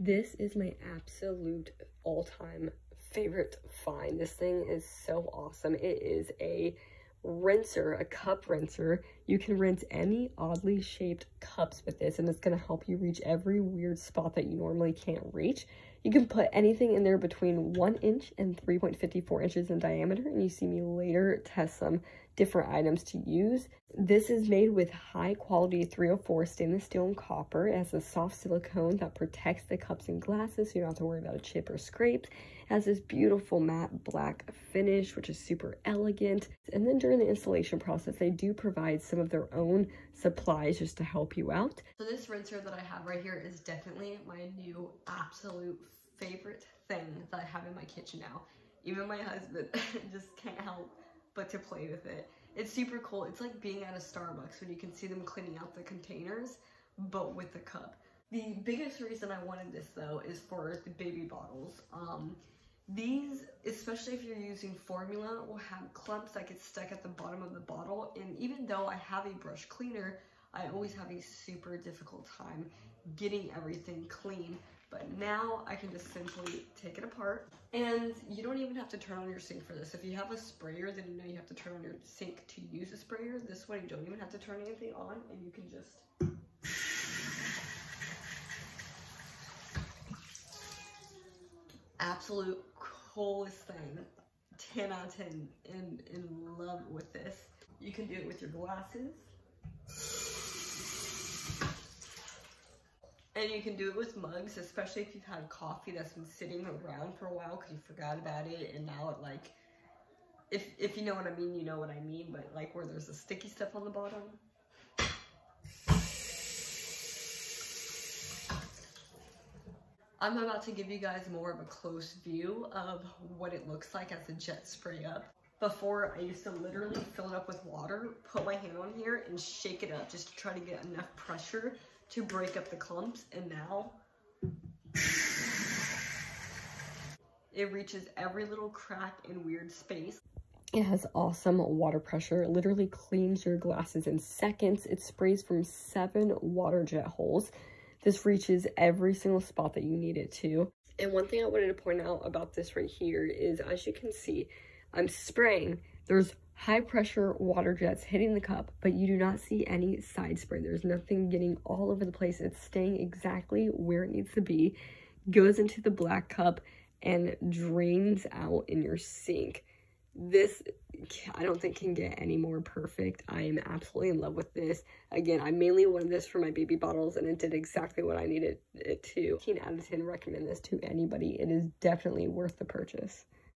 This is my absolute all-time favorite find. This thing is so awesome. It is a rinser, a cup rinser. You can rinse any oddly shaped cups with this and it's going to help you reach every weird spot that you normally can't reach. You can put anything in there between 1 inch and 3.54 inches in diameter and you see me later test some different items to use. This is made with high quality 304 stainless steel and copper. It has a soft silicone that protects the cups and glasses so you don't have to worry about a chip or scrapes. It has this beautiful matte black finish which is super elegant. And then during the installation process they do provide some of their own supplies just to help you out. So this rinser that I have right here is definitely my new absolute favorite thing that I have in my kitchen now. Even my husband just can't help but to play with it. It's super cool. It's like being at a Starbucks when you can see them cleaning out the containers, but with the cup. The biggest reason I wanted this though is for the baby bottles. Um, these, especially if you're using formula, will have clumps that get stuck at the bottom of the bottle. And even though I have a brush cleaner, I always have a super difficult time getting everything clean. Now I can just simply take it apart and you don't even have to turn on your sink for this. If you have a sprayer, then you know you have to turn on your sink to use a sprayer. This one, you don't even have to turn anything on and you can just absolute coolest thing 10 out of 10 and in love with this you can do it with your glasses And you can do it with mugs, especially if you've had coffee that's been sitting around for a while because you forgot about it and now it like, if, if you know what I mean, you know what I mean, but like where there's a sticky stuff on the bottom. I'm about to give you guys more of a close view of what it looks like as a jet spray up. Before, I used to literally fill it up with water, put my hand on here, and shake it up just to try to get enough pressure to break up the clumps and now it reaches every little crack and weird space. It has awesome water pressure. It literally cleans your glasses in seconds. It sprays from seven water jet holes. This reaches every single spot that you need it to. And one thing I wanted to point out about this right here is, as you can see, I'm spraying. There's high pressure water jets hitting the cup, but you do not see any side spray. There's nothing getting all over the place. It's staying exactly where it needs to be, goes into the black cup, and drains out in your sink. This, I don't think can get any more perfect. I am absolutely in love with this. Again, I mainly wanted this for my baby bottles and it did exactly what I needed it to. 10 out of 10 recommend this to anybody. It is definitely worth the purchase.